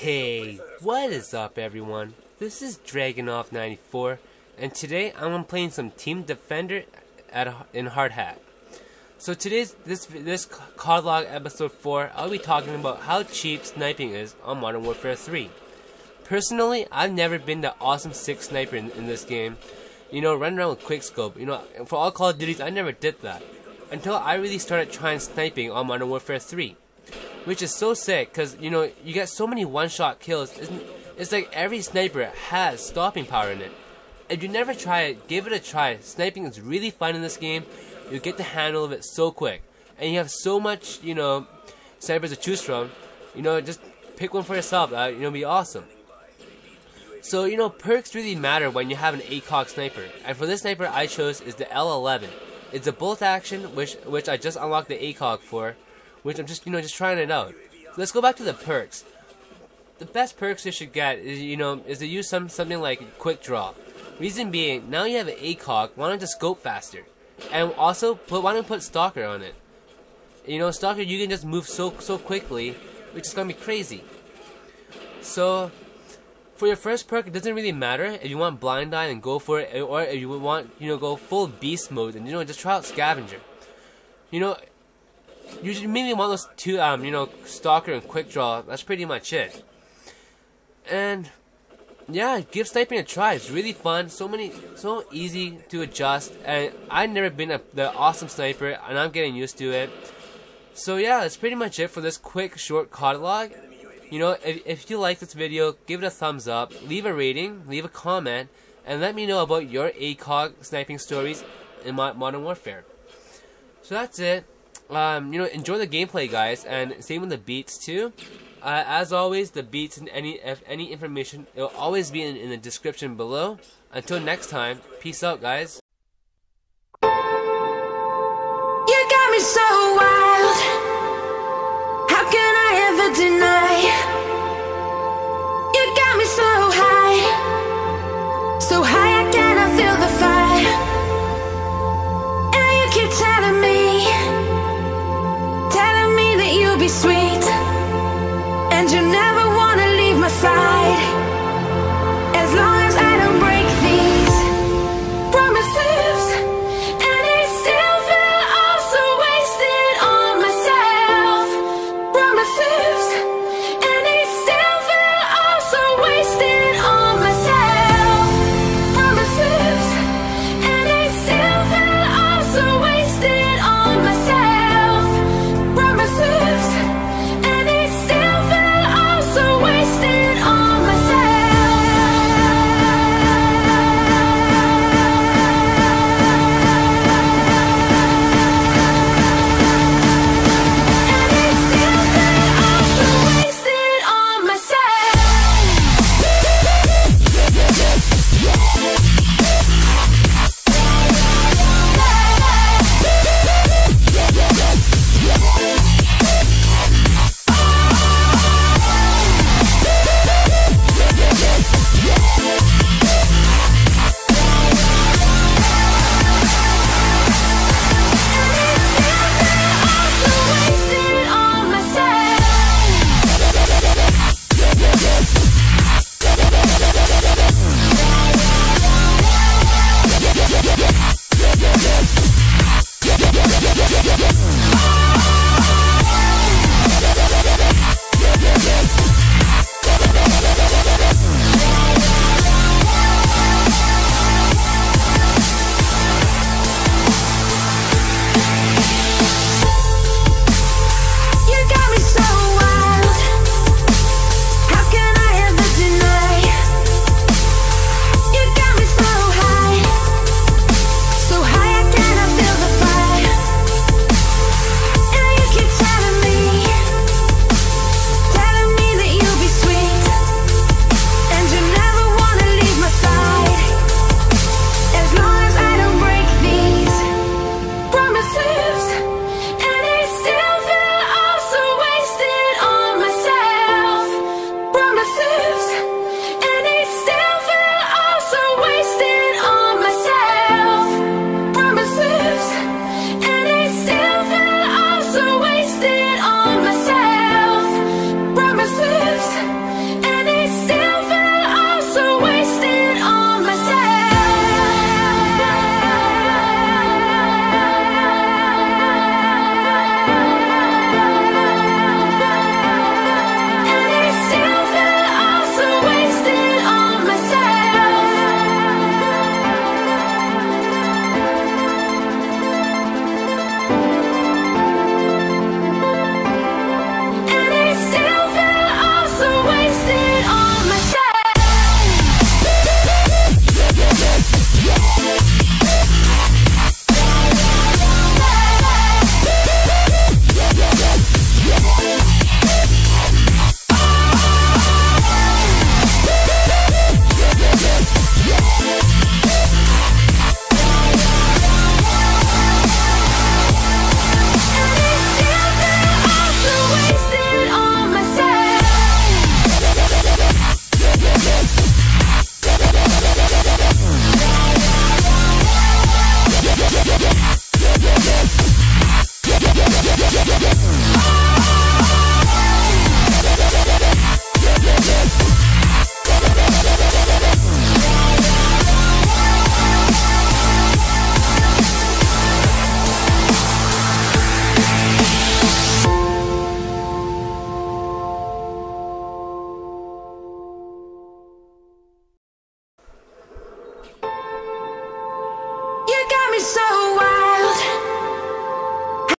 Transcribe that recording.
Hey, what is up everyone? This is Dragunov94 and today I'm playing some Team Defender at in Hard Hat. So today's this this COD log episode 4, I'll be talking about how cheap sniping is on Modern Warfare 3. Personally, I've never been the awesome 6 sniper in, in this game. You know, running around with quickscope. You know, for all Call of Duties, I never did that. Until I really started trying sniping on Modern Warfare 3 which is so sick because you know you get so many one-shot kills. It's, it's like every sniper has stopping power in it. If you never try it, give it a try. Sniping is really fun in this game. You get the handle of it so quick, and you have so much you know snipers to choose from. You know, just pick one for yourself. Uh, you know, be awesome. So you know, perks really matter when you have an ACOG sniper, and for this sniper I chose is the L11. It's a bolt action, which which I just unlocked the ACOG for which I'm just you know just trying it out. Let's go back to the perks. The best perks you should get is you know is to use some something like quick draw. Reason being, now you have an ACOG, why don't you scope faster? And also, put, why don't put Stalker on it? You know, Stalker, you can just move so so quickly, which is gonna be crazy. So, for your first perk, it doesn't really matter if you want Blind Eye and go for it, or if you want, you know, go full Beast mode and you know just try out Scavenger. You know, you mainly want those two, um, you know, Stalker and Quick Draw. That's pretty much it. And yeah, give sniping a try. It's really fun. So many, so easy to adjust. And I've never been a, the awesome sniper, and I'm getting used to it. So yeah, that's pretty much it for this quick, short COD log. You know, if, if you like this video, give it a thumbs up, leave a rating, leave a comment, and let me know about your ACOG sniping stories in Modern Warfare. So that's it um, you know, enjoy the gameplay, guys, and same with the beats too. Uh, as always, the beats and any any information it will always be in, in the description below. Until next time, peace out, guys. You got me so wild. How can I ever deny? you never wanna leave my side.